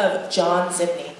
of John Zibney.